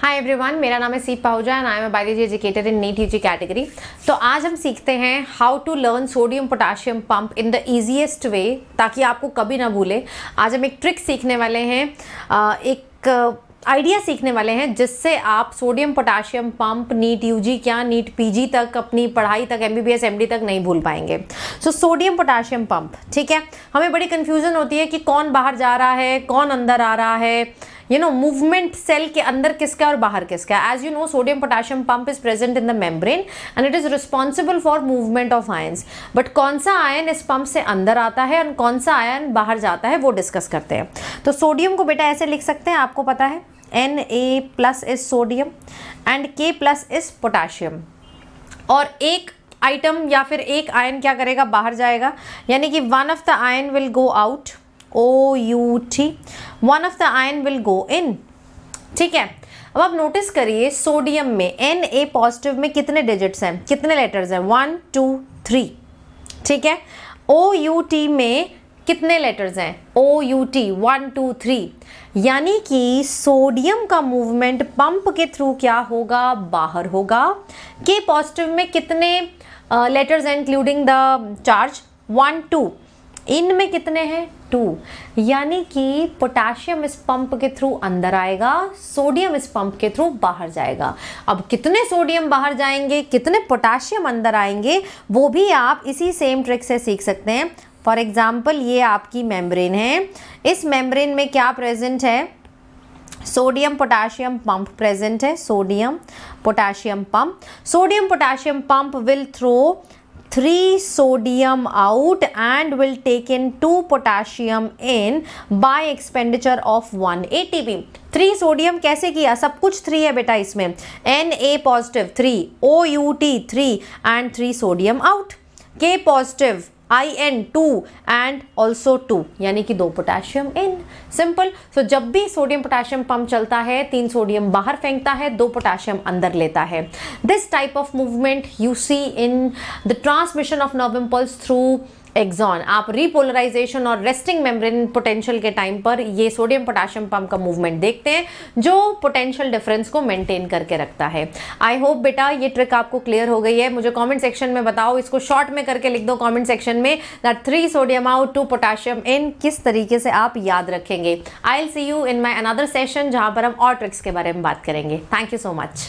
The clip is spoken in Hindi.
हाय एवरीवन मेरा नाम है Seep Pahuja and I am biology educator in NEET UG category तो आज हम सीखते हैं how to learn sodium potassium pump in the easiest way ताकि आपको कभी ना भूले। आज हम एक ट्रिक सीखने वाले हैं एक आइडिया सीखने वाले हैं जिससे आप sodium potassium pump NEET UG क्या नीट पीजी तक अपनी पढ़ाई तक एम एमबीबीएस एमडी तक नहीं भूल पाएँगे। सो सोडियम पोटाशियम पंप ठीक है? हमें बड़ी कन्फ्यूज़न होती है कि कौन बाहर जा रहा है, कौन अंदर आ रहा है। यू नो मूवमेंट सेल के अंदर किसका और बाहर किसका as you know sodium potassium pump is present in the membrane and it is responsible for movement of ions but कौन सा आयन इस पंप से अंदर आता है और कौन सा आयन बाहर जाता है, वो डिस्कस करते हैं। तो सोडियम को बेटा ऐसे लिख सकते हैं, आपको पता है? N A plus is sodium and K plus is potassium और एक आइटम या फिर एक आयन क्या करेगा? बाहर जाएगा। यानी कि one of the ion will go out O U T one of the ion will go in ठीक है? अब आप नोटिस करिए सोडियम में एन ए पॉजिटिव में कितने डिजिट्स हैं? कितने लेटर्स हैं? वन टू थ्री ठीक है? ओ यू टी में कितने लेटर्स हैं? O U T one two three यानी कि सोडियम का मूवमेंट पंप के थ्रू क्या होगा? बाहर होगा। के पॉजिटिव में कितने लेटर्स हैं including the charge one two इनमें कितने हैं? टू। यानी कि पोटाशियम इस पंप के थ्रू अंदर आएगा, सोडियम इस पंप के थ्रू बाहर जाएगा। अब कितने सोडियम बाहर जाएँगे, कितने पोटाशियम अंदर आएँगे, वो भी आप इसी सेम ट्रिक से सीख सकते हैं। फॉर एग्ज़ाम्पल ये आपकी मेम्ब्रेन है। इस मेम्ब्रेन में क्या प्रेजेंट है? सोडियम पोटाशियम पंप प्रेजेंट है। Sodium potassium pump. Sodium potassium pump will throw 3 sodium out and will take in 2 potassium in by expenditure of 1 ATP. Three sodium कैसे किया सब कुछ थ्री है बेटा इसमें N A positive three O U T three and three sodium out K positive I N two and also two यानी कि दो पोटेशियम इन सिंपल सो जब भी सोडियम पोटेशियम पंप चलता है, तीन सोडियम बाहर फेंकता है, दो पोटेशियम अंदर लेता है. This type of movement you see in the transmission of nerve impulse through axon आप रिपोलराइजेशन और रेस्टिंग मेम्ब्रेन पोटेंशियल के टाइम पर ये सोडियम पोटाशियम पंप का मूवमेंट देखते हैं, जो पोटेंशियल डिफरेंस को मेंटेन करके रखता है। आई होप बेटा ये ट्रिक आपको क्लियर हो गई है। मुझे कमेंट सेक्शन में बताओ, इसको शॉर्ट में करके लिख दो कमेंट सेक्शन में that three sodium out two potassium in किस तरीके से आप याद रखेंगे। I'll see you in my another session जहाँ पर हम और ट्रिक्स के बारे में बात करेंगे। Thank you so much